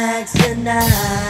nights, the.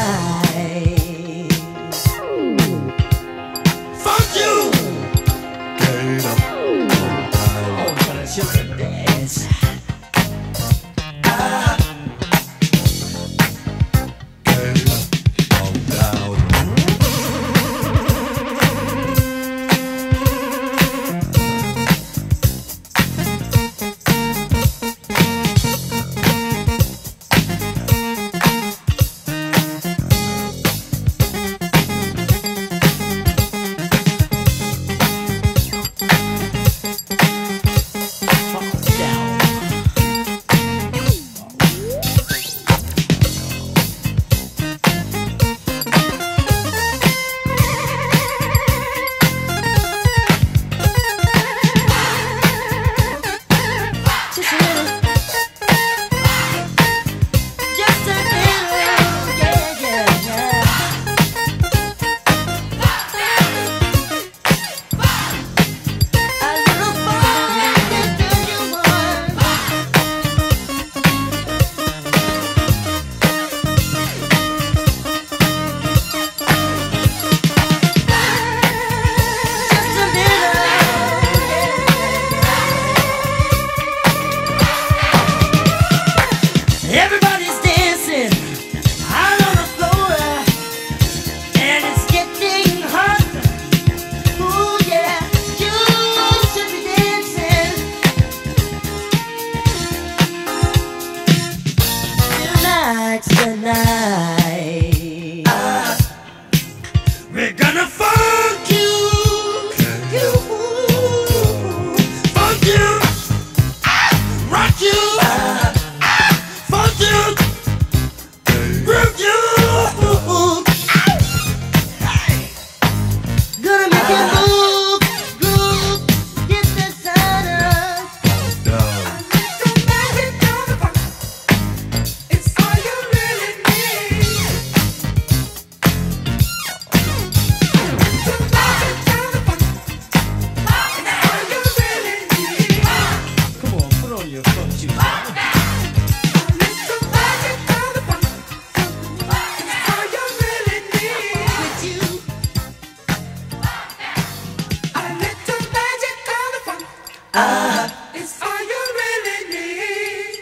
Ah. It's all you really need.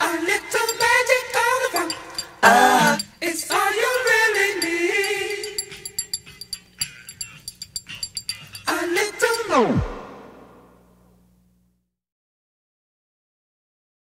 A little magic all around. Ah. It's all you really need. A little more.